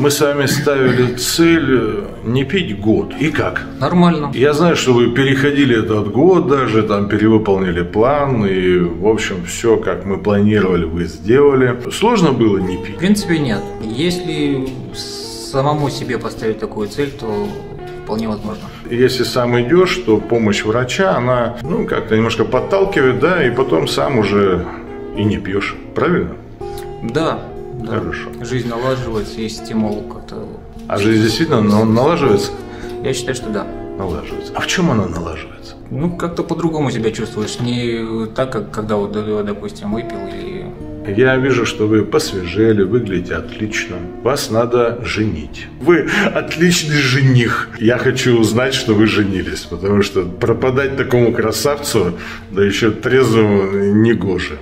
Мы с вами ставили цель э, не пить год. И как? Нормально. Я знаю, что вы переходили этот год даже, там перевыполнили план, и, в общем, все, как мы планировали, вы сделали. Сложно было не В пить? принципе, нет. Если самому себе поставить такую цель, то вполне возможно. Если сам идешь, то помощь врача, она, ну, как-то немножко подталкивает, да, и потом сам уже и не пьешь. Правильно? Да, да. Хорошо. Жизнь налаживается, есть стимул как-то. А жизнь действительно на- налаживается? Я считаю, что да. Налаживается. А в чем она налаживается? Ну, как-то по-другому себя чувствуешь. Не так, как когда вот, допустим, выпил или... Я вижу, что вы посвежели, выглядите отлично. Вас надо женить. Вы отличный жених. Я хочу узнать, что вы женились, потому что пропадать такому красавцу, да еще трезвому, негоже.